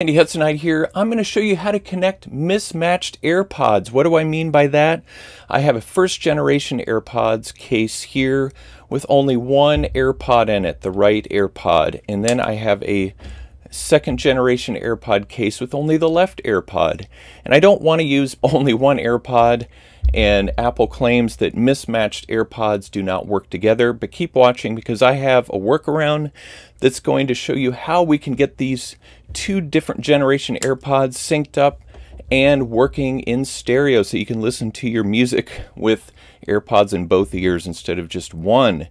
Handy Hudsonite here. I'm going to show you how to connect mismatched AirPods. What do I mean by that? I have a first generation AirPods case here with only one AirPod in it, the right AirPod. And then I have a second generation AirPod case with only the left AirPod. And I don't want to use only one AirPod and Apple claims that mismatched AirPods do not work together, but keep watching because I have a workaround that's going to show you how we can get these two different generation AirPods synced up and working in stereo so you can listen to your music with AirPods in both ears instead of just one.